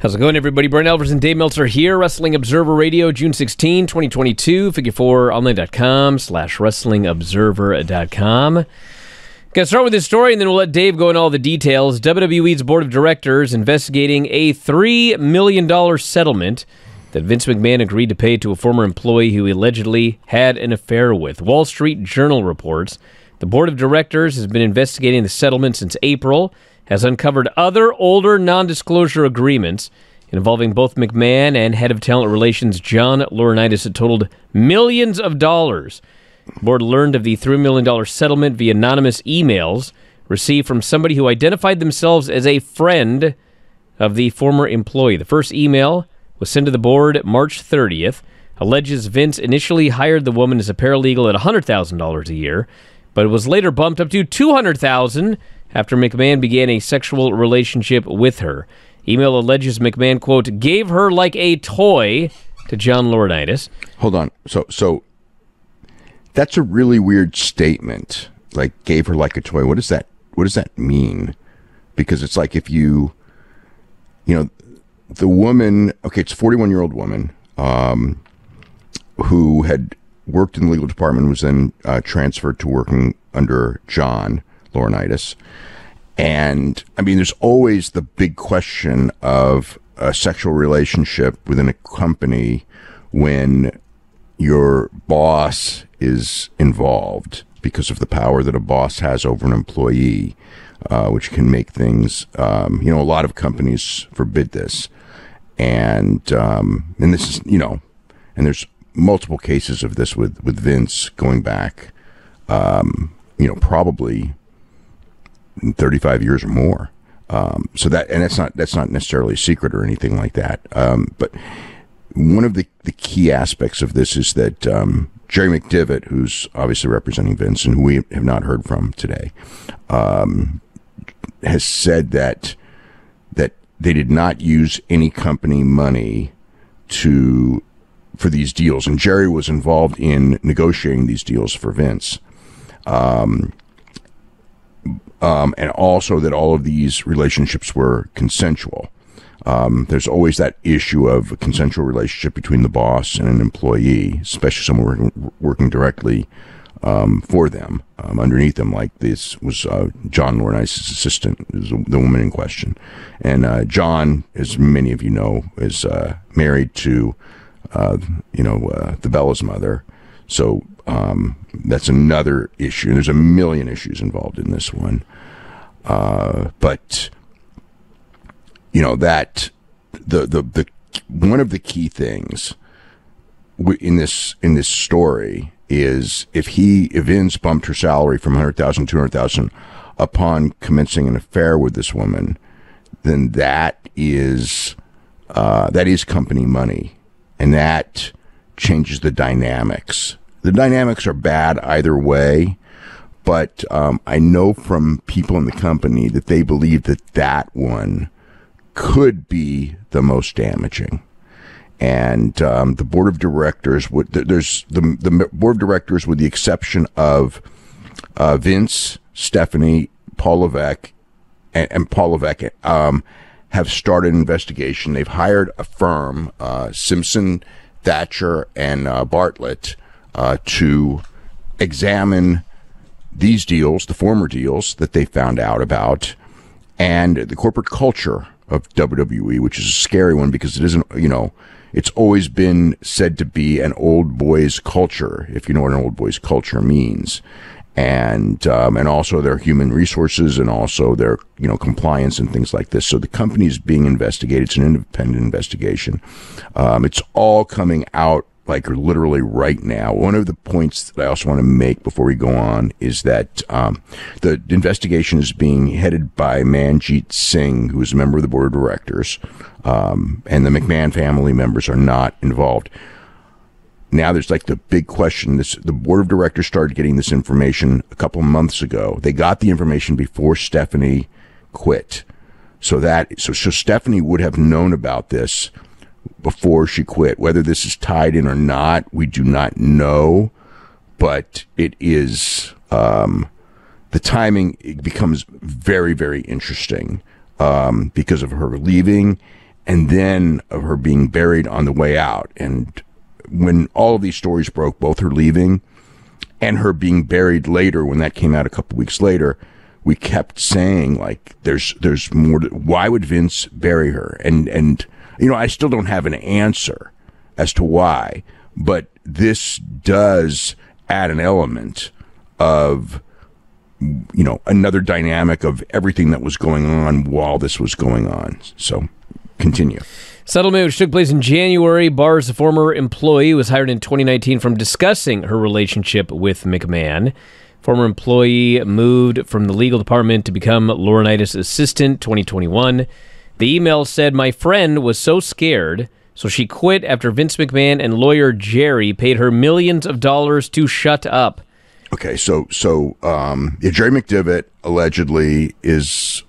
How's it going, everybody? Bryan Alvarez and Dave Meltzer here. Wrestling Observer Radio, June 16, 2022. Figure4online.com slash wrestlingobserver.com. Gonna start with this story, and then we'll let Dave go into all the details. WWE's board of directors investigating a $3 million settlement that Vince McMahon agreed to pay to a former employee who allegedly had an affair with. Wall Street Journal reports the board of directors has been investigating the settlement since April has uncovered other older non disclosure agreements involving both McMahon and head of talent relations John Laurinaitis that totaled millions of dollars. The board learned of the $3 million settlement via anonymous emails received from somebody who identified themselves as a friend of the former employee. The first email was sent to the board March 30th. Alleges Vince initially hired the woman as a paralegal at $100,000 a year, but it was later bumped up to $200,000 after McMahon began a sexual relationship with her. Email alleges McMahon, quote, gave her like a toy to John Laurinaitis. Hold on. So, so that's a really weird statement. Like, gave her like a toy. What does that? What does that mean? Because it's like if you, you know, the woman. Okay, it's a forty-one-year-old woman um, who had worked in the legal department, was then uh, transferred to working under John Laurinaitis. And I mean, there's always the big question of a sexual relationship within a company when your boss is involved because of the power that a boss has over an employee, uh, which can make things, um, you know, a lot of companies forbid this. And, um, and this is, you know, and there's multiple cases of this with, with Vince going back, um, you know, probably 35 years or more. Um, so that, and that's not, that's not necessarily a secret or anything like that. Um, but one of the, the key aspects of this is that, um, Jerry McDevitt, who's obviously representing Vince and who we have not heard from today, um, has said that, that they did not use any company money to, for these deals. And Jerry was involved in negotiating these deals for Vince. Um, um, and also that all of these relationships were consensual. Um, there's always that issue of a consensual relationship between the boss and an employee, especially someone working, working directly um, for them, um, underneath them. Like this was uh, John Laurinaitis' assistant, is the woman in question, and uh, John, as many of you know, is uh, married to uh, you know uh, the Bella's mother. So um, that's another issue. There's a million issues involved in this one. Uh, but you know that the, the the one of the key things in this in this story is if he Vince bumped her salary from 100,000 to 200,000 upon commencing an affair with this woman, then that is uh, that is company money, and that changes the dynamics the dynamics are bad either way, but um, I know from people in the company that they believe that that one could be the most damaging. And um, the board of directors would there's the the board of directors with the exception of uh, Vince, Stephanie, Paul Levesque, and, and Paul Levesque um, have started an investigation. They've hired a firm, uh, Simpson, Thacher, and uh, Bartlett to examine these deals, the former deals that they found out about, and the corporate culture of WWE, which is a scary one because it isn't, you know, it's always been said to be an old boys culture, if you know what an old boys culture means. And um, and also their human resources and also their you know compliance and things like this. So the company is being investigated. It's an independent investigation. Um, it's all coming out like literally right now. One of the points that I also want to make before we go on is that um, the investigation is being headed by Man Jit Singh, who is a member of the board of directors, um, and the McMahon family members are not involved. Now there's like the big question. This the board of directors started getting this information a couple months ago. They got the information before Stephanie quit, so that so so Stephanie would have known about this before she quit. Whether this is tied in or not, we do not know, but it is um, the timing becomes very very interesting um, because of her leaving and then of her being buried on the way out. And when all of these stories broke, both her leaving and her being buried later, when that came out a couple weeks later, we kept saying like, "There's there's more. To, why would Vince bury her?" And and you know, I still don't have an answer as to why, but this does add an element of you know another dynamic of everything that was going on while this was going on. So continue. Settlement, which took place in January, bars a former employee was hired in 2019 from discussing her relationship with McMahon. Former employee moved from the legal department to become Laurinaitis' assistant 2021. The email said, My friend was so scared, so she quit after Vince McMahon and lawyer Jerry paid her millions of dollars to shut up. Okay, so so um, yeah, Jerry McDevitt allegedly is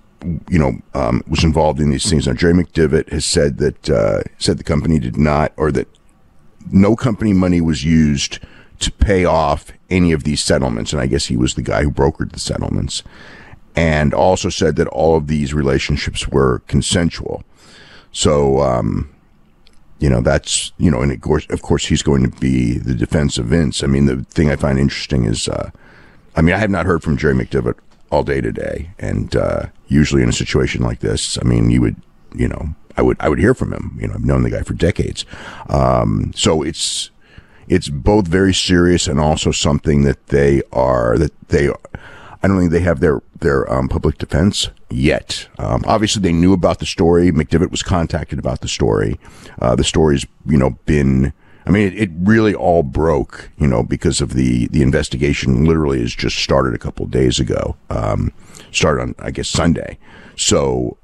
you know um, was involved in these things. Now Jerry McDevitt has said that uh, said the company did not, or that no company money was used to pay off any of these settlements, and I guess he was the guy who brokered the settlements, and also said that all of these relationships were consensual. So. Um, you know that's you know and of course of course he's going to be the defense of Vince. I mean the thing I find interesting is uh, I mean I have not heard from Jerry McDevitt all day today and uh, usually in a situation like this I mean you would you know I would I would hear from him you know I've known the guy for decades um, so it's it's both very serious and also something that they are that they I don't think they have their their um, public defense yet. Um, obviously, they knew about the story. McDevitt was contacted about the story. Uh, the story's you know been. I mean, it, it, really all broke, you know, because of the the investigation. Literally, has just started a couple days ago. Um, started on, I guess, Sunday. So,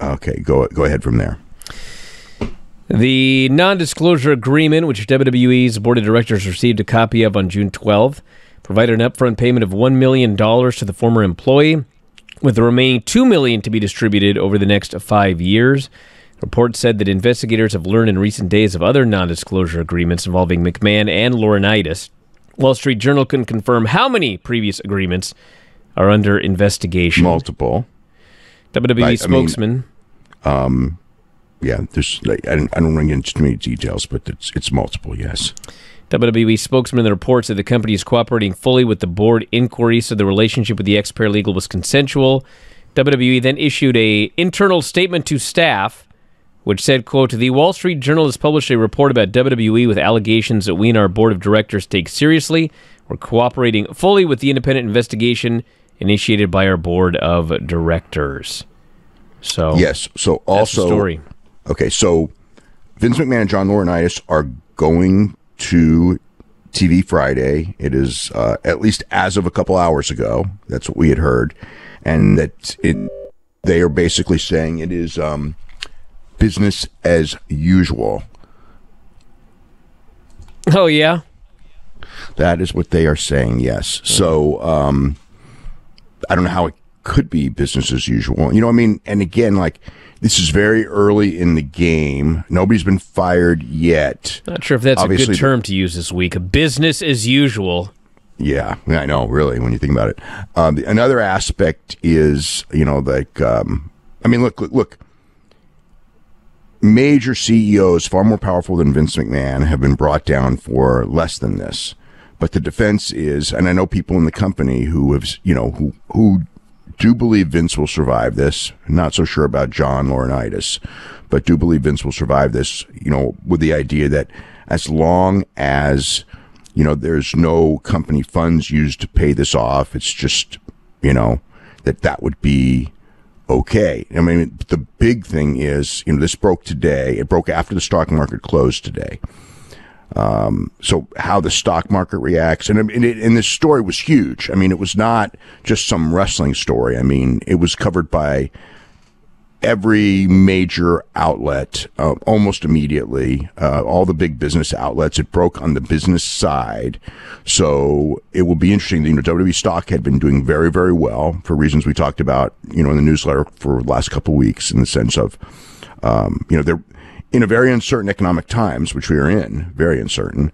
okay, go go ahead from there. The non-disclosure agreement, which WWE's board of directors received a copy of on June 12th, provided an upfront payment of $1 million to the former employee, with the remaining 2 million to be distributed over the next five years. Reports said that investigators have learned in recent days of other non disclosure agreements involving McMahon and Laurinaitis. Wall Street Journal couldn't confirm how many previous agreements are under investigation. Multiple. WWE I, spokesman. I mean, um, yeah, there's. Like, I don't, I don't want to get into too many details, but it's it's multiple. Yes. WWE spokesman in the report said the company is cooperating fully with the board inquiry, so the relationship with the ex paralegal was consensual. WWE then issued a internal statement to staff, which said, "quote The Wall Street Journal has published a report about WWE with allegations that we and our board of directors take seriously. We're cooperating fully with the independent investigation initiated by our board of directors." So yes, so also story. Okay, so Vince McMahon and John Laurinaitis are going to TV Friday. It is uh, at least as of a couple hours ago. That's what we had heard, and that it they are basically saying it is um, business as usual. Oh yeah, that is what they are saying. Yes. So um, I don't know how it could be business as usual. You know, I mean, and again, like this is very early in the game. Nobody's been fired yet. Not sure if that's Obviously, a good term to use this week. Business as usual. Yeah, I know. Really, when you think about it, um, the, another aspect is you know like um, I mean, look, look, look. Major CEOs, far more powerful than Vince McMahon, have been brought down for less than this. But the defense is, and I know people in the company who have, you know, who who do believe Vince will survive this. Not so sure about John Laurinaitis, but do believe Vince will survive this, you know, with the idea that as long as, you know, there's no company funds used to pay this off, it's just, you know, that that would be okay. I mean, the big thing is, you know, this broke today. It broke after the stock market closed today. Um, so how the stock market reacts, and, and, it, and this story was huge. I mean, it was not just some wrestling story. I mean, it was covered by every major outlet uh, almost immediately. Uh, all the big business outlets. It broke on the business side, so it will be interesting. You know, WWE stock had been doing very, very well for reasons we talked about. You know, in the newsletter for the last couple weeks, in the sense of, um, you know, they're in a very uncertain economic times, which we are in, very uncertain,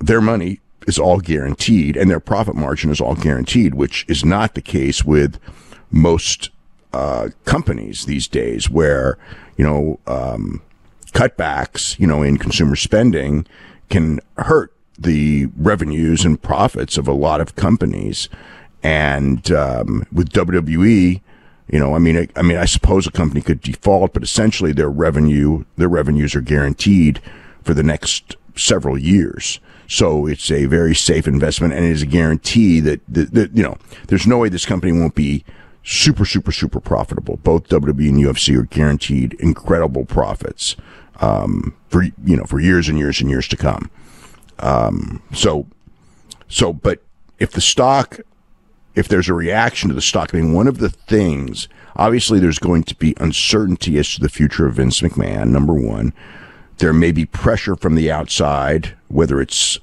their money is all guaranteed and their profit margin is all guaranteed, which is not the case with most uh, companies these days, where you know um, cutbacks, you know, in consumer spending can hurt the revenues and profits of a lot of companies. And um, with WWE, you know, I mean, I, I mean, I suppose a company could default, but essentially their revenue, their revenues are guaranteed for the next several years. So it's a very safe investment and it is a guarantee that, that, that, you know, there's no way this company won't be super, super, super profitable. Both WWE and UFC are guaranteed incredible profits, um, for, you know, for years and years and years to come. Um, so, so, but if the stock, if there's a reaction to the stock, I mean, one of the things, obviously there's going to be uncertainty as to the future of Vince McMahon, number one. There may be pressure from the outside, whether it's,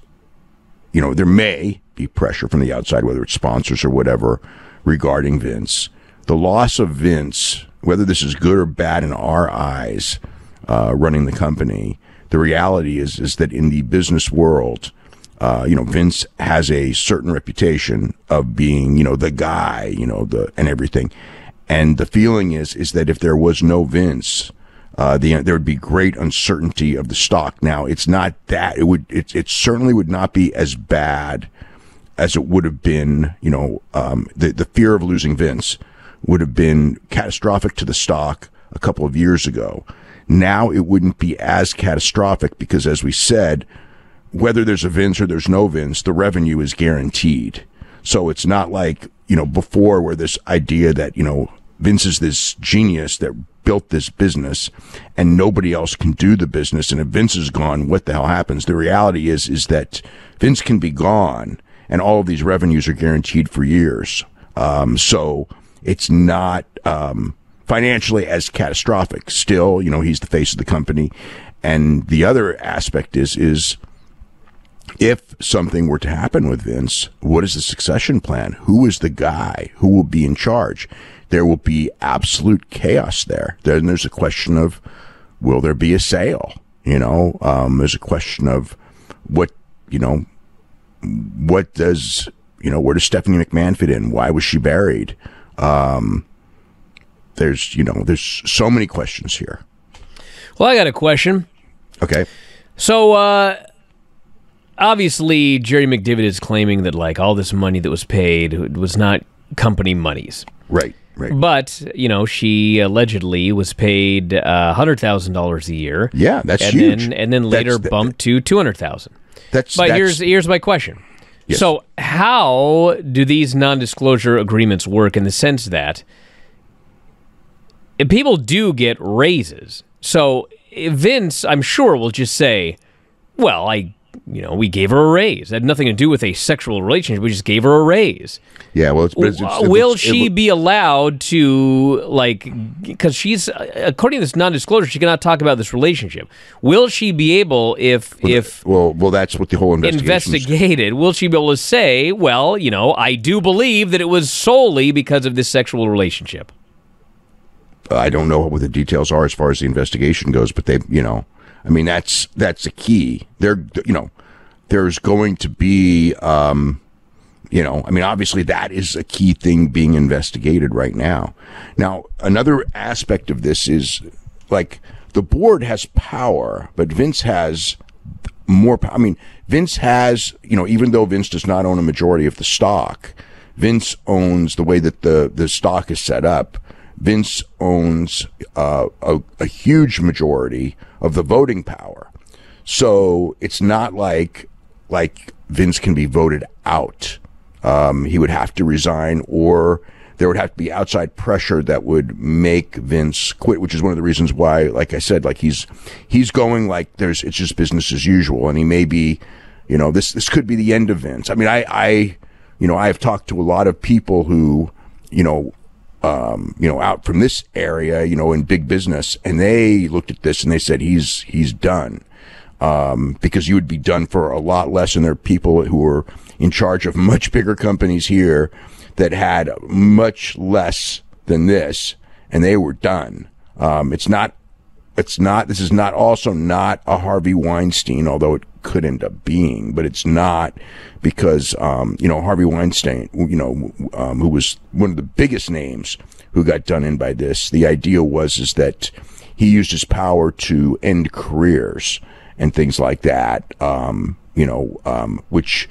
you know, there may be pressure from the outside, whether it's sponsors or whatever, regarding Vince. The loss of Vince, whether this is good or bad in our eyes, uh, running the company, the reality is is that in the business world, uh, you know, Vince has a certain reputation of being, you know, the guy, you know, the and everything. And the feeling is is that if there was no Vince, uh, the, there would be great uncertainty of the stock. Now, it's not that it would it it certainly would not be as bad as it would have been. You know, um, the the fear of losing Vince would have been catastrophic to the stock a couple of years ago. Now it wouldn't be as catastrophic because, as we said, whether there's a Vince or there's no Vince, the revenue is guaranteed. So it's not like, you know, before where this idea that, you know, Vince is this genius that built this business and nobody else can do the business. And if Vince is gone, what the hell happens? The reality is, is that Vince can be gone and all of these revenues are guaranteed for years. Um, so it's not, um, financially as catastrophic. Still, you know, he's the face of the company. And the other aspect is, is if something were to happen with Vince, what is the succession plan? Who is the guy who will be in charge? There will be absolute chaos there. Then there's a question of, will there be a sale? You know, um, there's a question of what, you know, what does, you know, where does Stephanie McMahon fit in? Why was she buried? Um, there's, you know, there's so many questions here. Well, I got a question. Okay. So, uh, obviously, Jerry McDevitt is claiming that, like, all this money that was paid was not company monies. Right. Right. But, you know, she allegedly was paid uh, $100,000 a year. Yeah, that's and huge. Then, and then later That's- bumped to 200000 That's But that's, here's here's my question. Yes. So, how do these non-disclosure agreements work in the sense that if people do get raises? So, Vince, I'm sure, will just say, "Well, I, you know, we gave her a raise. It had nothing to do with a sexual relationship. We just gave her a raise." yeah. Well, it's, it's, it's, Uh, Will she be allowed to like because she's according to this non-disclosure she cannot talk about this relationship. Will she be able if if Well, well, that's what the whole investigation. investigated, will she be able to say, well, you know, I do believe that it was solely because of this sexual relationship? I don't know what the details are as far as the investigation goes, but they, you know, I mean, that's that's a key. There, you know, there's going to be, um, you know, I mean, obviously that is a key thing being investigated right now. Now, another aspect of this is like the board has power, but Vince has more. pow- I mean, Vince has, you know, even though Vince does not own a majority of the stock, Vince owns the way that the the stock is set up. Vince owns uh, a, a huge majority of the voting power. So it's not like like Vince can be voted out. Um, he would have to resign, or there would have to be outside pressure that would make Vince quit. Which is one of the reasons why, like I said, like he's he's going like there's it's just business as usual, and he may be, you know, this this could be the end of Vince. I mean, I I you know I have talked to a lot of people who you know um, you know, out from this area, you know, in big business, and they looked at this and they said he's he's done um, because you would be done for a lot less, and there are people who are in charge of much bigger companies here that had much less than this, and they were done. Um, it's not. It's not. This is not also not a Harvey Weinstein, although it could end up being, but it's not because um, you know Harvey Weinstein, you know, um, who was one of the biggest names who got done in by this. The idea was is that he used his power to end careers and things like that. Um, you know, um, which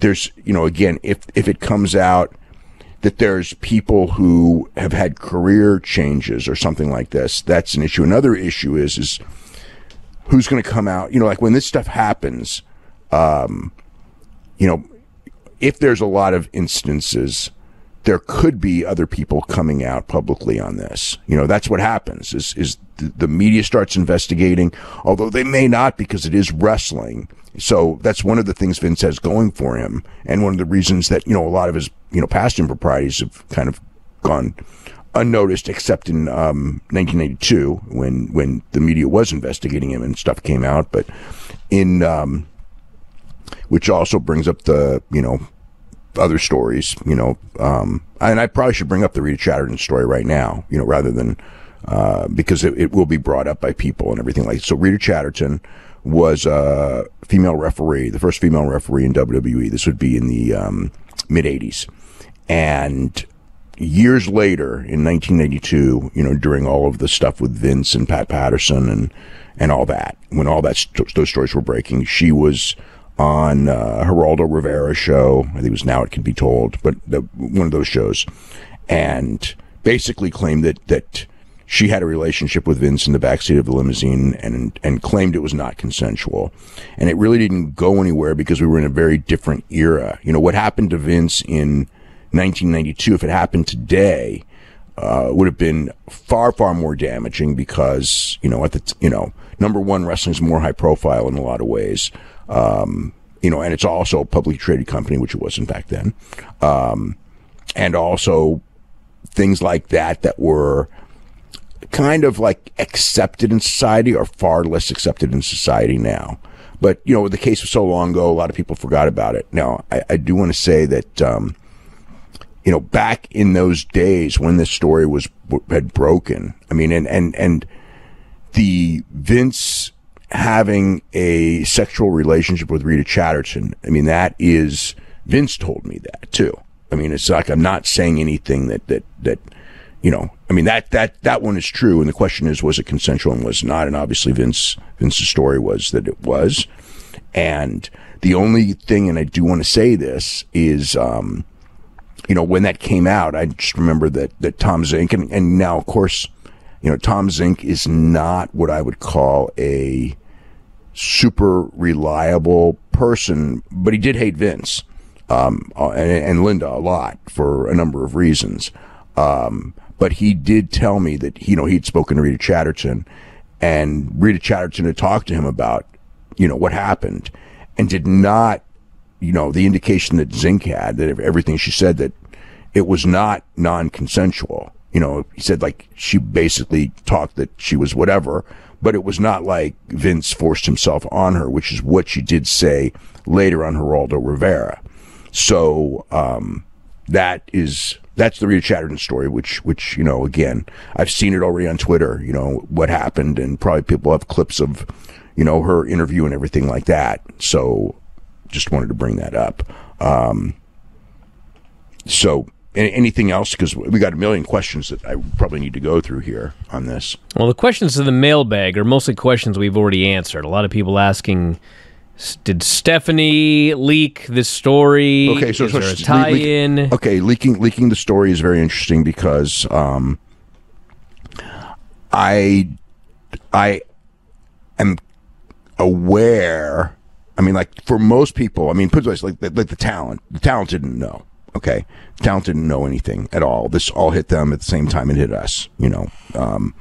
there's, you know, again, if if it comes out that there's people who have had career changes or something like this, that's an issue. Another issue is is who's going to come out. You know, like when this stuff happens, um, you know, if there's a lot of instances there could be other people coming out publicly on this. You know, that's what happens is, is the, media starts investigating, although they may not because it is wrestling. So that's one of the things Vince has going for him. And one of the reasons that, you know, a lot of his, you know, past improprieties have kind of gone unnoticed except in, um, 1992 when, when the media was investigating him and stuff came out. But in, um, which also brings up the, you know, other stories, you know, um, and I probably should bring up the Rita Chatterton story right now, you know, rather than, uh, because it, it, will be brought up by people and everything like that. So Rita Chatterton was a female referee, the first female referee in WWE. This would be in the, um, mid 80s. And years later in 1982, you know, during all of the stuff with Vince and Pat Patterson and, and all that, when all that, st- those stories were breaking, she was, on uh, Geraldo Rivera show. I think it was Now It Can Be Told, but the, one of those shows, and basically claimed that that she had a relationship with Vince in the backseat of the limousine and and claimed it was not consensual. And it really didn't go anywhere because we were in a very different era. You know, what happened to Vince in 1992, if it happened today, uh, would have been far, far more damaging because, you know, at the, t- you know, number one, wrestling's more high profile in a lot of ways. Um, you know, and it's also a publicly traded company, which it wasn't back then. Um, and also things like that that were kind of like accepted in society or far less accepted in society now. But, you know, the case was so long ago, a lot of people forgot about it. Now, I, I do want to say that, um, you know, back in those days when this story was, had broken, I mean, and, and, and the Vince having a sexual relationship with Rita Chatterton. I mean, that is, Vince told me that too. I mean, it's like I'm not saying anything that, that, that, you know, I mean, that, that, that one is true. And the question is, was it consensual and was not? And obviously Vince, Vince's story was that it was. And the only thing, and I do want to say this is, um, you know, when that came out, I just remember that, that Tom Zenk and, and now, of course, you know, Tom Zenk is not what I would call a super reliable person, but he did hate Vince um, uh, and, and, Linda a lot for a number of reasons. Um, but he did tell me that you know he'd spoken to Rita Chatterton, and Rita Chatterton had talked to him about you know what happened, and did not you know the indication that Zenk had that everything she said that it was not non-consensual you know, he said like she basically talked that she was whatever, but it was not like Vince forced himself on her, which is what she did say later on Geraldo Rivera. So, um, that is, that's the Rita Chatterton story, which, which, you know, again, I've seen it already on Twitter, you know, what happened and probably people have clips of, you know, her interview and everything like that. So just wanted to bring that up. Um, so anything else? Because we got a million questions that I probably need to go through here on this. Well, the questions in the mailbag are mostly questions we've already answered. A lot of people asking, did Stephanie leak this story? Okay, so, so tie-in? Leak, okay, leaking leaking the story is very interesting because um, I I am aware. I mean, like for most people, I mean, put it like, like the talent, the talent didn't know Okay. Talent didn't know anything at all. This all hit them at the same time it hit us, you know. Um,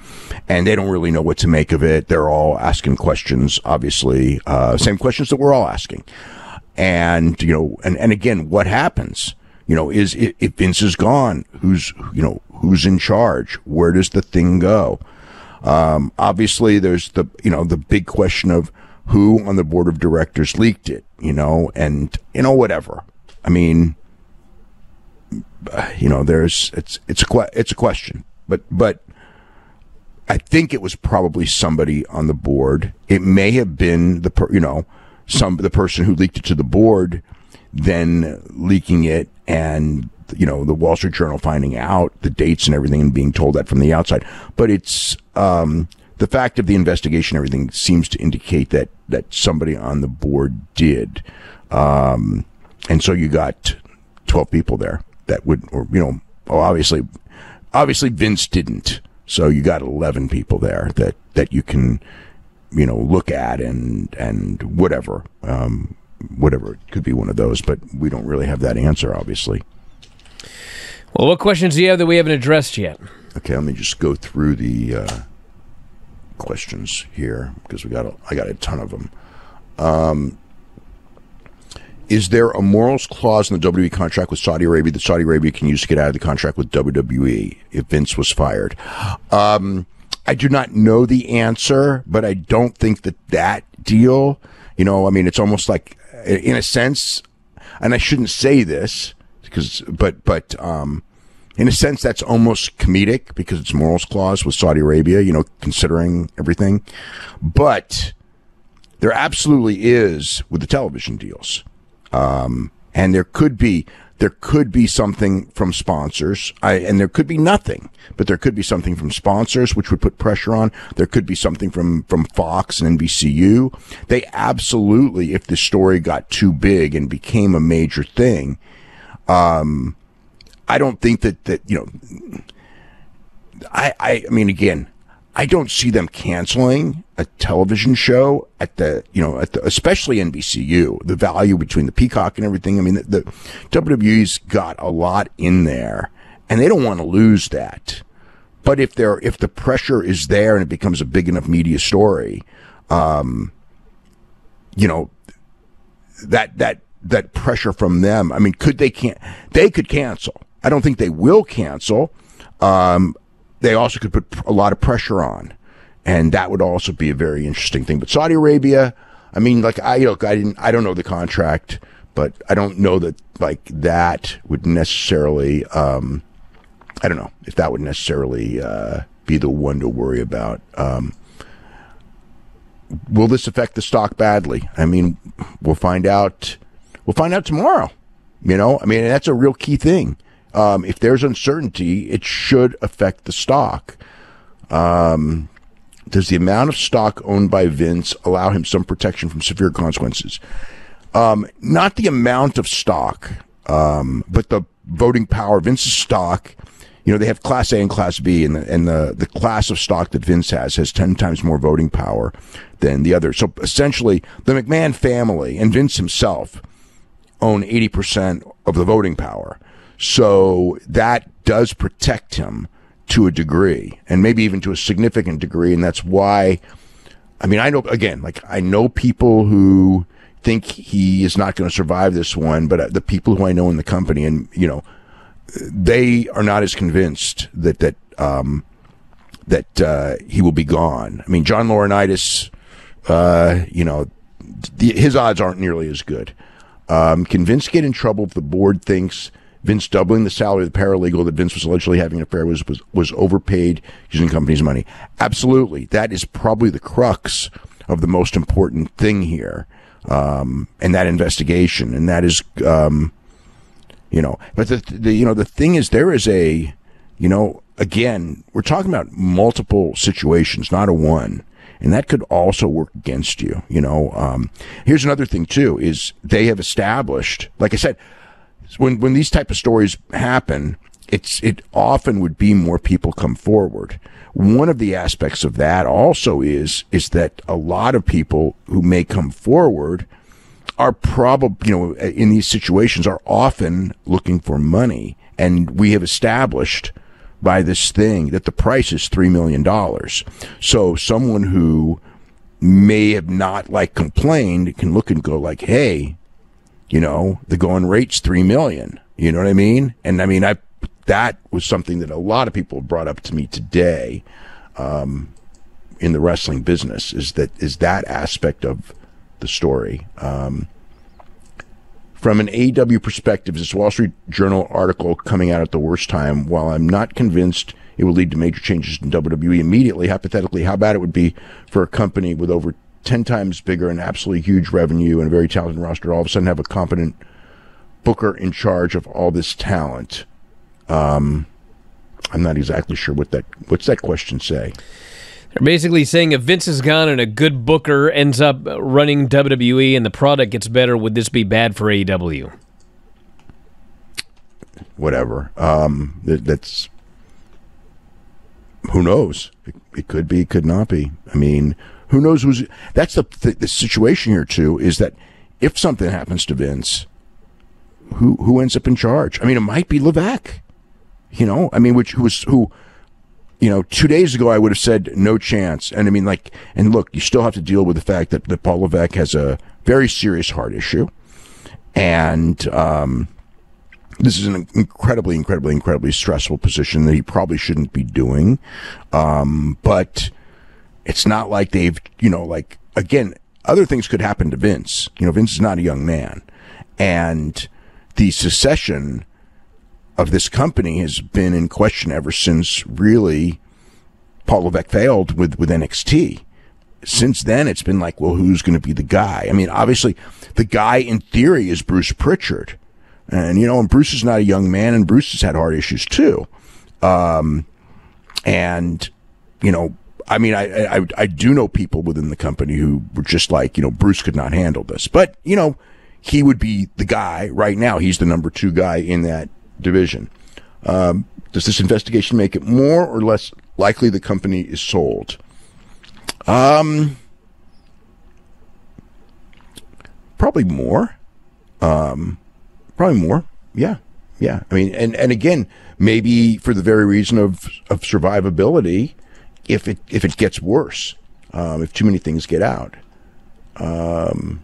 and they don't really know what to make of it. They're all asking questions, obviously, uh, same questions that we're all asking. And, you know, and, and again, what happens? You know, is if Vince is gone, who's, you know, who's in charge? Where does the thing go? Um, obviously there's the, you know, the big question of who on the board of directors leaked it, you know, and, you know, whatever. I mean, you know, there's it's it's a it's a question, but but I think it was probably somebody on the board. It may have been the per, you know some the person who leaked it to the board, then leaking it, and you know the Wall Street Journal finding out the dates and everything and being told that from the outside. But it's um, the fact of the investigation, everything seems to indicate that that somebody on the board did, um, and so you got twelve people there that would, or you know, well, obviously, obviously Vince didn't, so you got eleven people there that that you can, you know, look at and and whatever, um, whatever it could be one of those, but we don't really have that answer, obviously. Well, what questions do you have that we haven't addressed yet? Okay, let me just go through the uh, questions here because we got a, I got a ton of them. Um, is there a morals clause in the WWE contract with Saudi Arabia that Saudi Arabia can use to get out of the contract with WWE if Vince was fired? Um, I do not know the answer, but I don't think that that deal, you know, I mean, it's almost like, in a sense, and I shouldn't say this because, but, but, um, in a sense, that's almost comedic because it's morals clause with Saudi Arabia, you know, considering everything. But there absolutely is with the television deals. Um, and there could be, there could be something from sponsors, I, and there could be nothing, but there could be something from sponsors, which would put pressure on. There could be something from, from Fox and NBCU. They absolutely, if the story got too big and became a major thing, um, I don't think that, that, you know, I, I, I mean, again, I don't see them canceling a television show at the, you know, at the, especially NBCU, the value between the Peacock and everything. I mean, the, the WWE's got a lot in there and they don't want to lose that. But if there, if the pressure is there and it becomes a big enough media story, um, you know, that, that, that pressure from them. I mean, could they can't, they could cancel. I don't think they will cancel. Um, they also could put a lot of pressure on, and that would also be a very interesting thing. But Saudi Arabia, I mean, like I look, I didn't, I don't know the contract, but I don't know that like that would necessarily, um, I don't know if that would necessarily uh, be the one to worry about. Um, will this affect the stock badly? I mean, we'll find out. We'll find out tomorrow. You know, I mean, that's a real key thing um, if there's uncertainty, it should affect the stock. Um, does the amount of stock owned by Vince allow him some protection from severe consequences? Um, not the amount of stock, um, but the voting power. Vince's stock, you know, they have Class A and Class B, and the, and the, the class of stock that Vince has has 10 times more voting power than the other. So essentially, the McMahon family and Vince himself own 80% of the voting power. So that does protect him to a degree and maybe even to a significant degree. And that's why, I mean, I know, again, like I know people who think he is not going to survive this one, but uh, the people who I know in the company and, you know, they are not as convinced that, that, um, that, uh, he will be gone. I mean, John Laurinaitis, uh, you know, his odds aren't nearly as good. Um, can get in trouble if the board thinks Vince doubling the salary of the paralegal that Vince was allegedly having an affair was was, was overpaid using company's money. Absolutely, that is probably the crux of the most important thing here, um, and that investigation, and that is, um, you know, but the, the you know the thing is there is a, you know, again we're talking about multiple situations, not a one. And that could also work against you. You know, um, here's another thing too: is they have established, like I said, when when these type of stories happen, it's it often would be more people come forward. One of the aspects of that also is is that a lot of people who may come forward are probably you know in these situations are often looking for money, and we have established by this thing that the price is three million dollars. So someone who may have not like complained can look and go like, hey, you know, the going rate's three million. You know what I mean? And I mean, I that was something that a lot of people brought up to me today um, in the wrestling business. Is that is that aspect of the story? Um, from an AEW perspective, this Wall Street Journal article coming out at the worst time. While I'm not convinced it will lead to major changes in WWE immediately, hypothetically, how bad it would be for a company with over 10 times bigger and absolutely huge revenue and a very talented roster all of a sudden have a competent booker in charge of all this talent. Um, I'm not exactly sure what that what's that question say. They're basically saying if Vince is gone and a good booker ends up running WWE and the product gets better, would this be bad for AEW? Whatever. Um, that, that's who knows. It, it, could be, it could not be. I mean, who knows who's. That's the, the the situation here too. Is that if something happens to Vince, who who ends up in charge? I mean, it might be Levesque. You know, I mean, which who was who you know, two days ago I would have said no chance. And I mean, like, and look, you still have to deal with the fact that, that Paul Levesque has a very serious heart issue. And um, this is an incredibly, incredibly, incredibly stressful position that he probably shouldn't be doing. Um, but it's not like they've, you know, like, again, other things could happen to Vince. You know, Vince is not a young man. And the secession of this company has been in question ever since really Paul Levesque failed with, with NXT. Since then, it's been like, well, who's going to be the guy? I mean, obviously, the guy in theory is Bruce Pritchard. And, you know, and Bruce is not a young man, and Bruce has had heart issues too. Um, and, you know, I mean, I, I, I do know people within the company who were just like, you know, Bruce could not handle this. But, you know, he would be the guy right now. He's the number two guy in that division. Um, does this investigation make it more or less likely the company is sold? Um, probably more. Um, probably more. Yeah, yeah. I mean, and and again, maybe for the very reason of of survivability, if it if it gets worse, um, if too many things get out. Um,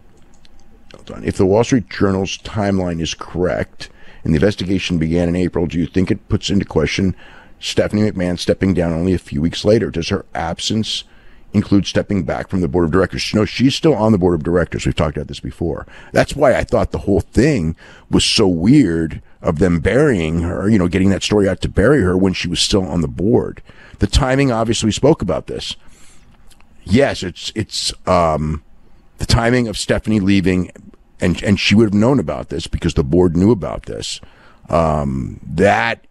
if the Wall Street Journal's timeline is correct, and the investigation began in April, do you think it puts into question Stephanie McMahon stepping down only a few weeks later? Does her absence include stepping back from the board of directors? No, she's still on the board of directors. We've talked about this before. That's why I thought the whole thing was so weird of them burying her, you know, getting that story out to bury her when she was still on the board. The timing, obviously, we spoke about this. Yes, it's, it's, um, the timing of Stephanie leaving and and she would have known about this because the board knew about this. Um, that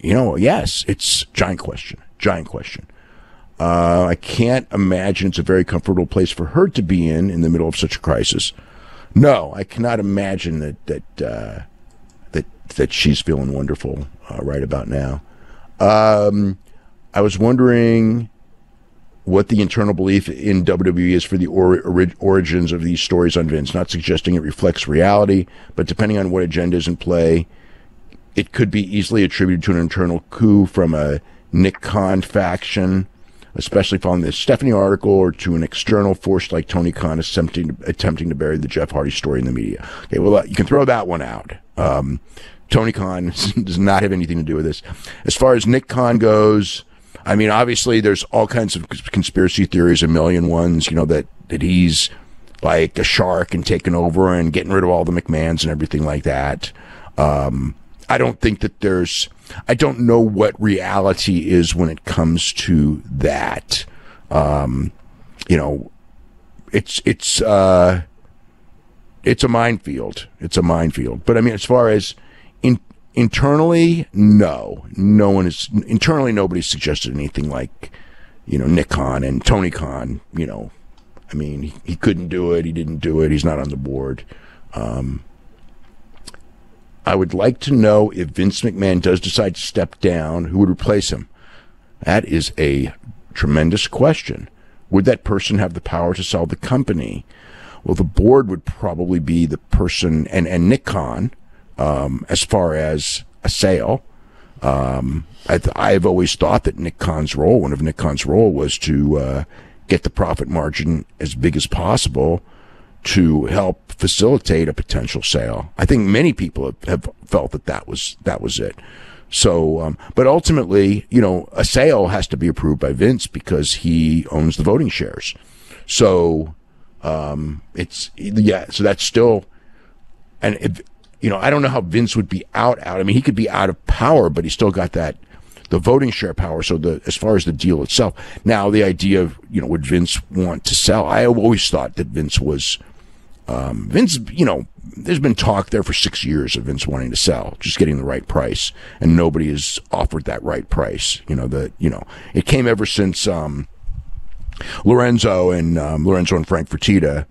you know, yes, it's giant question, giant question. Uh, I can't imagine it's a very comfortable place for her to be in in the middle of such a crisis. No, I cannot imagine that that uh, that that she's feeling wonderful uh, right about now. Um, I was wondering what the internal belief in WWE is for the or, origins of these stories on Vince. Not suggesting it reflects reality, but depending on what agenda is in play, it could be easily attributed to an internal coup from a Nick Khan faction, especially following the Stephanie article, or to an external force like Tony Khan attempting to, attempting to bury the Jeff Hardy story in the media. Okay, well, you can throw that one out. Um, Tony Khan does not have anything to do with this. As far as Nick Khan goes, I mean, obviously, there's all kinds of conspiracy theories, a million ones. You know that that he's like a shark and taking over and getting rid of all the McMahons and everything like that. Um, I don't think that there's. I don't know what reality is when it comes to that. Um, you know, it's it's uh, it's a minefield. It's a minefield. But I mean, as far as Internally, no, no one is internally. Nobody's suggested anything like, you know, Nick and Tony Khan. You know, I mean, he, he couldn't do it. He didn't do it. He's not on the board. Um, I would like to know if Vince McMahon does decide to step down, who would replace him? That is a tremendous question. Would that person have the power to sell the company? Well, the board would probably be the person, and, and Nick um, as far as a sale. Um, I have always thought that Nick Khan's role, one of Nick Khan's role, was to uh, get the profit margin as big as possible to help facilitate a potential sale. I think many people have, have felt that that was that was it. So, um, but ultimately, you know, a sale has to be approved by Vince because he owns the voting shares. So, um, it's yeah. So that's still, and if you know, I don't know how Vince would be out out. I mean, he could be out of power, but he still got that the voting share power. So the as far as the deal itself, now the idea of you know would Vince want to sell? I always thought that Vince was um, Vince. You know, there's been talk there for six years of Vince wanting to sell, just getting the right price, and nobody has offered that right price. You know that you know it came ever since. Um, Lorenzo and um, Lorenzo and Frank Fertitta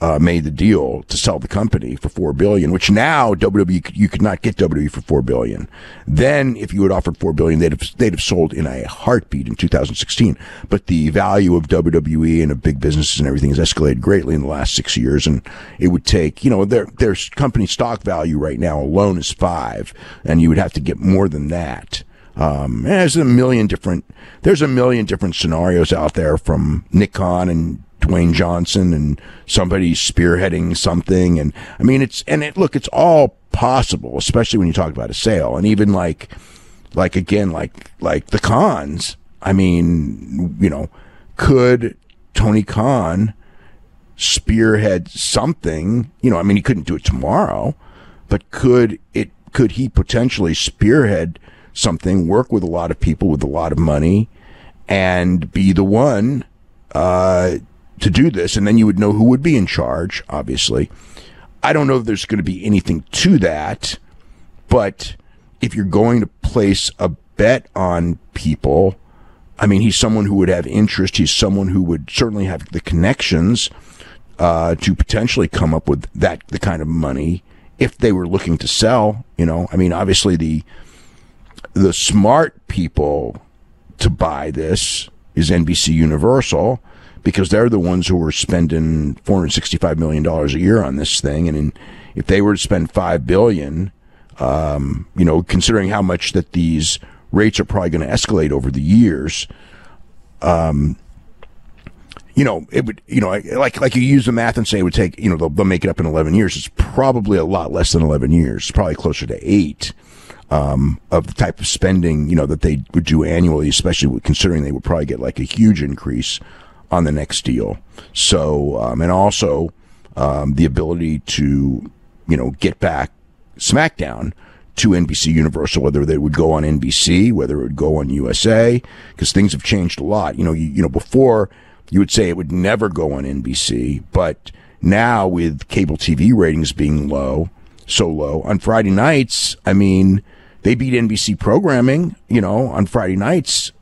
uh, made the deal to sell the company for four billion, which now WWE you could not get WWE for four billion. Then, if you had offered four billion, they'd have they'd have sold in a heartbeat in 2016. But the value of WWE and of big businesses and everything has escalated greatly in the last six years, and it would take you know their their company stock value right now alone is five, and you would have to get more than that. Um, there's a million different there's a million different scenarios out there from Nick Khan and Dwayne Johnson and somebody spearheading something. And I mean, it's, and it, look, it's all possible, especially when you talk about a sale. And even like, like again, like, like the Khans. I mean, you know, could Tony Khan spearhead something? You know, I mean, he couldn't do it tomorrow, but could it, could he potentially spearhead something, work with a lot of people with a lot of money and be the one, uh, to do this, and then you would know who would be in charge, obviously. I don't know if there's going to be anything to that, but if you're going to place a bet on people, I mean, he's someone who would have interest. He's someone who would certainly have the connections uh, to potentially come up with that the kind of money if they were looking to sell. You know, I mean, obviously the the smart people to buy this is NBC Universal because they're the ones who are spending 465 million dollars a year on this thing, and in, if they were to spend five billion, um, you know, considering how much that these rates are probably going to escalate over the years, um, you know, it would, you know, like like you use the math and say it would take, you know, they'll, they'll make it up in 11 years. It's probably a lot less than 11 years. It's probably closer to eight. Um, of the type of spending, you know, that they would do annually, especially considering they would probably get like a huge increase on the next deal. So, um, and also um, the ability to, you know, get back SmackDown to NBC Universal, whether they would go on NBC, whether it would go on USA, because things have changed a lot. You know, you, you know, before you would say it would never go on NBC, but now with cable TV ratings being low, so low on Friday nights, I mean, they beat NBC programming, you know, on Friday nights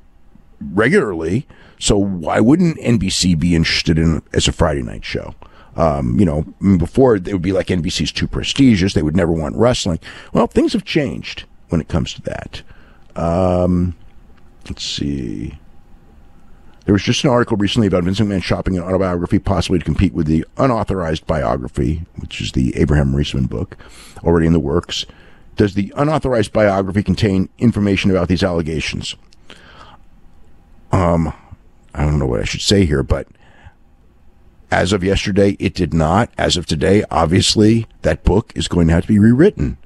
regularly. So why wouldn't NBC be interested in as a Friday night show? Um, you know, before it would be like NBC's too prestigious; they would never want wrestling. Well, things have changed when it comes to that. Um, let's see. There was just an article recently about Vincent McMahon shopping an autobiography, possibly to compete with the unauthorized biography, which is the Abraham Riesman book, already in the works. Does the unauthorized biography contain information about these allegations? Um, I don't know what I should say here, but as of yesterday, it did not. As of today, obviously, that book is going to have to be rewritten.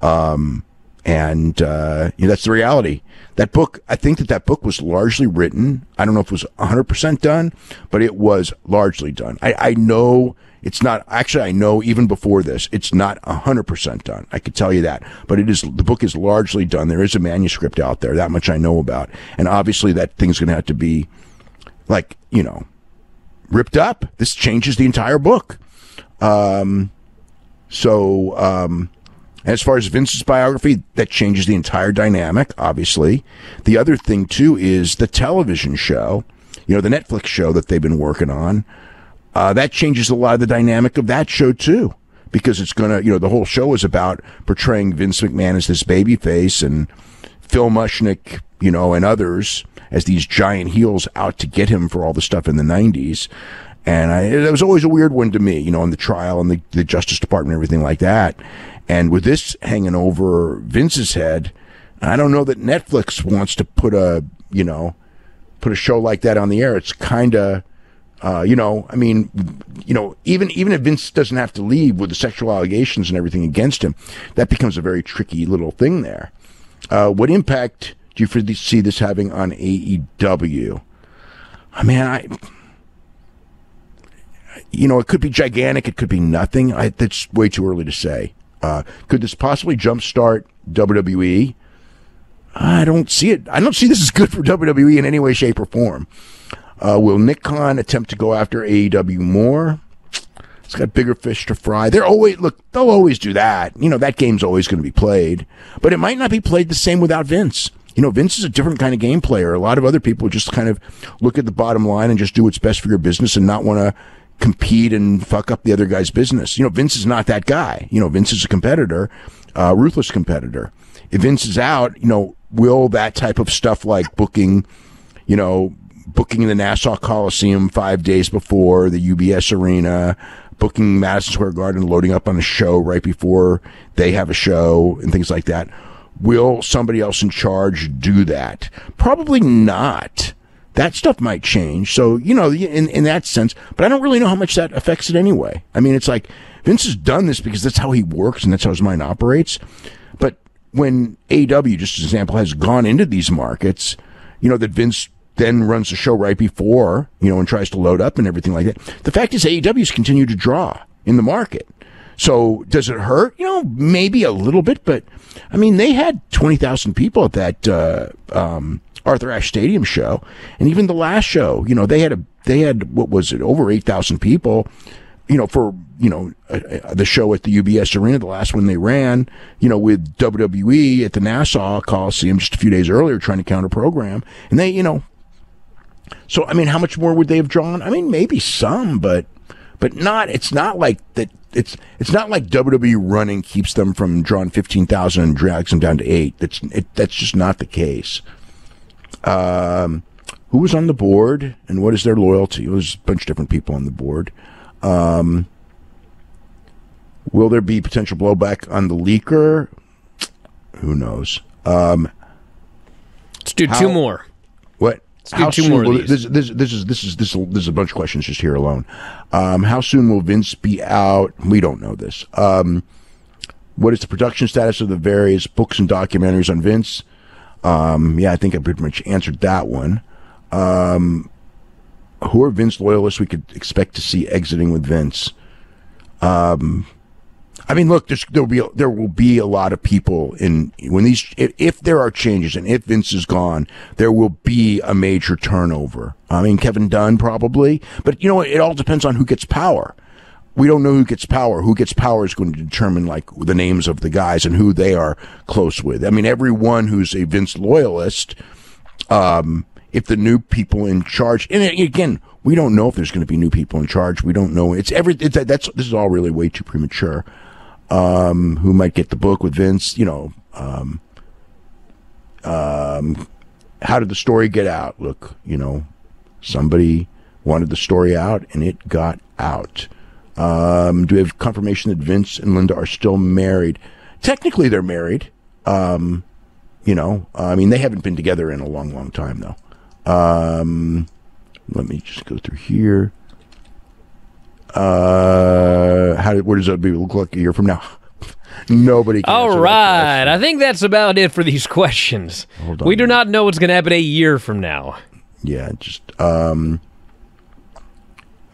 Um, and uh, you know, that's the reality. That book, I think that that book was largely written. I don't know if it was 100% done, but it was largely done. I, I know it's not, actually, I know even before this, it's not 100% done. I could tell you that. But it is, the book is largely done. There is a manuscript out there. That much I know about. And obviously, that thing's going to have to be like you know ripped up. This changes the entire book. Um, so um, as far as Vince's biography, that changes the entire dynamic. Obviously, the other thing too is the television show. You know, the Netflix show that they've been working on. Uh, that changes a lot of the dynamic of that show too, because it's gonna, you know, the whole show is about portraying Vince McMahon as this baby face and Phil Mushnick, you know, and others as these giant heels out to get him for all the stuff in the 90s. And I, it was always a weird one to me, you know, in the trial and the, the Justice Department and everything like that. And with this hanging over Vince's head, I don't know that Netflix wants to put a, you know, put a show like that on the air. It's kind of, uh, you know, I mean, you know, even even if Vince doesn't have to leave with the sexual allegations and everything against him, that becomes a very tricky little thing there. Uh, what impact you see this having on AEW? I mean, I, you know, it could be gigantic. It could be nothing. I, that's way too early to say. Uh, could this possibly jumpstart WWE? I don't see it. I don't see this as good for WWE in any way, shape, or form. Uh, will Nick Khan attempt to go after AEW more? It's got bigger fish to fry. They're always look. They'll always do that. You know that game's always going to be played, but it might not be played the same without Vince. You know, Vince is a different kind of game player. A lot of other people just kind of look at the bottom line and just do what's best for your business and not want to compete and fuck up the other guy's business. You know, Vince is not that guy. You know, Vince is a competitor, a ruthless competitor. If Vince is out, you know, will that type of stuff like booking, you know, booking the Nassau Coliseum five days before the UBS Arena, booking Madison Square Garden, loading up on a show right before they have a show and things like that. Will somebody else in charge do that? Probably not. That stuff might change. So, you know, in, in that sense, but I don't really know how much that affects it anyway. I mean, it's like Vince has done this because that's how he works and that's how his mind operates. But when AEW, just as an example, has gone into these markets, you know, that Vince then runs the show right before, you know, and tries to load up and everything like that. The fact is AEW's continue to draw in the market. So does it hurt? You know, maybe a little bit, but I mean, they had 20,000 people at that, uh, um, Arthur Ashe Stadium show. And even the last show, you know, they had a, they had, what was it, over 8,000 people, you know, for, you know, uh, uh, the show at the UBS Arena, the last one they ran, you know, with WWE at the Nassau Coliseum just a few days earlier trying to counter program. And they, you know, so I mean, how much more would they have drawn? I mean, maybe some, but but not. It's not like that. It's it's not like WWE running keeps them from drawing fifteen thousand and drags them down to eight. That's it, that's just not the case. Um, who was on the board and what is their loyalty? There's a bunch of different people on the board. Um, will there be potential blowback on the leaker? Who knows? Um, Let's do how, two more. Two soon will, this, this, this is this is this is this is a bunch of questions just here alone. Um, how soon will Vince be out? We don't know this. Um, what is the production status of the various books and documentaries on Vince? Um, yeah, I think I pretty much answered that one. Um, who are Vince loyalists we could expect to see exiting with Vince? Um, I mean, look, there's, there will be there will be a lot of people in when these if, if there are changes and if Vince is gone, there will be a major turnover. I mean, Kevin Dunn probably, but you know, it all depends on who gets power. We don't know who gets power. Who gets power is going to determine like the names of the guys and who they are close with. I mean, everyone who's a Vince loyalist, um, if the new people in charge, and again, we don't know if there's going to be new people in charge. We don't know. It's every. It's, that's this is all really way too premature um, who might get the book with Vince. You know, um, um, how did the story get out? Look, you know, somebody wanted the story out, and it got out. Um, do we have confirmation that Vince and Linda are still married? Technically, they're married. Um, you know, I mean, they haven't been together in a long, long time, though. Um, let me just go through here. Uh, how did, where does that be look like a year from now? Nobody. All that. I think that's about it for these questions. Hold on We do not know what's going to happen a year from now. Yeah, just um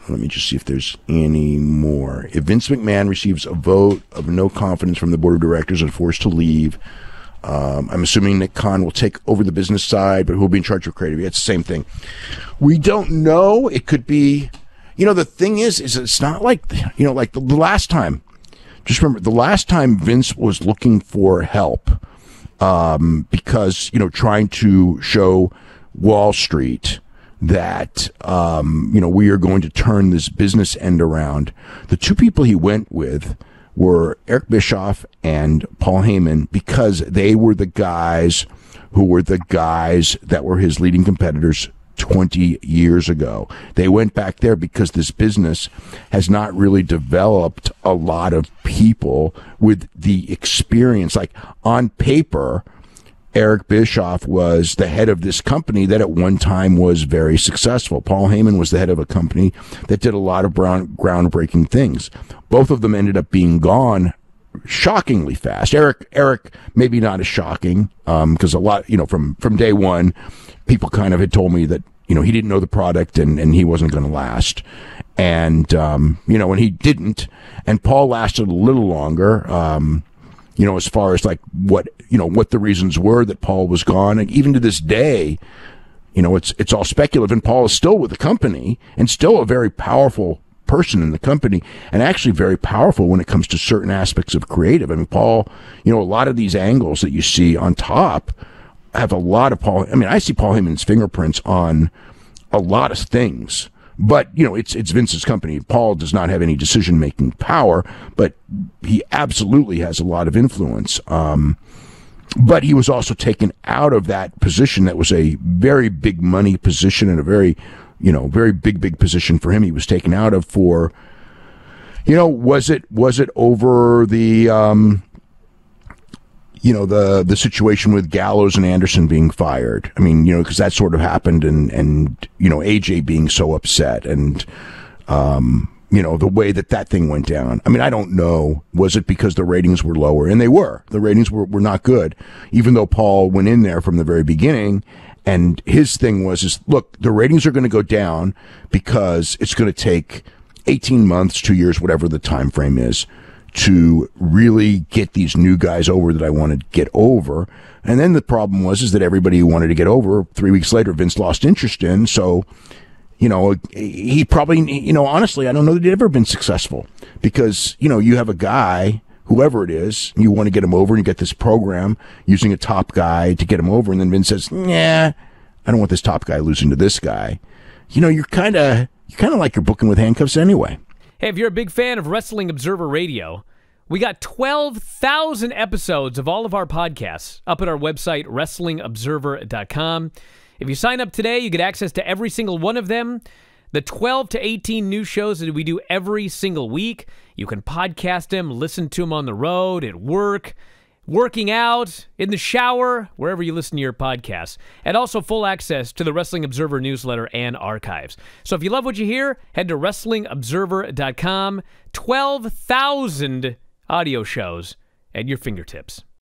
let me just see if there's any more. If Vince McMahon receives a vote of no confidence from the board of directors and forced to leave, um, I'm assuming Nick Khan will take over the business side, but who'll be in charge of creative? It's the same thing. We don't know. It could be, you know, the thing is, is it's not like, you know, like the, last time. Just remember, the last time Vince was looking for help, um, because you know, trying to show Wall Street that um, you know we are going to turn this business end around. The two people he went with were Eric Bischoff and Paul Heyman because they were the guys who were the guys that were his leading competitors 20 years ago. They went back there because this business has not really developed a lot of people with the experience. Like on paper, Eric Bischoff was the head of this company that at one time was very successful. Paul Heyman was the head of a company that did a lot of groundbreaking things. Both of them ended up being gone shockingly fast. Eric, Eric, maybe not as shocking, because a lot, you know, from from day one, people kind of had told me that you know he didn't know the product and and he wasn't going to last, and um, you know, and he didn't. And Paul lasted a little longer. Um, you know, as far as like what you know what the reasons were that Paul was gone, and even to this day, you know, it's it's all speculative. And Paul is still with the company and still a very powerful person in the company, and actually very powerful when it comes to certain aspects of creative. I mean, Paul, you know, a lot of these angles that you see on top have a lot of Paul. I mean, I see Paul Heyman's fingerprints on a lot of things. But you know, it's it's Vince's company. Paul does not have any decision making power, but he absolutely has a lot of influence. Um, but he was also taken out of that position that was a very big money position and a very, you know, very big big position for him. He was taken out of for, you know, was it was it over the um, you know the the situation with Gallows and Anderson being fired. I mean, you know, because that sort of happened, and and you know AJ being so upset, and um, you know the way that that thing went down. I mean, I don't know. Was it because the ratings were lower? And they were. The ratings were were not good, even though Paul went in there from the very beginning. And his thing was, is look, the ratings are going to go down because it's going to take 18 months, two years, whatever the time frame is to really get these new guys over that I wanted to get over. And then the problem was is that everybody who wanted to get over three weeks later, Vince lost interest in. So, you know, he probably, you know, honestly, I don't know that he'd ever been successful because, you know, you have a guy, whoever it is, you want to get him over and you get this program using a top guy to get him over. And then Vince says, yeah, I don't want this top guy losing to this guy. You know, you're kind of, you kind of like you're booking with handcuffs anyway. Hey, if you're a big fan of Wrestling Observer Radio, we got 12,000 episodes of all of our podcasts up at our website, WrestlingObserver.com. If you sign up today, you get access to every single one of them. The 12 to 18 new shows that we do every single week. You can podcast them, listen to them on the road, at work working out, in the shower, wherever you listen to your podcasts, and also full access to the Wrestling Observer newsletter and archives. So if you love what you hear, head to WrestlingObserver.com. 12,000 audio shows at your fingertips.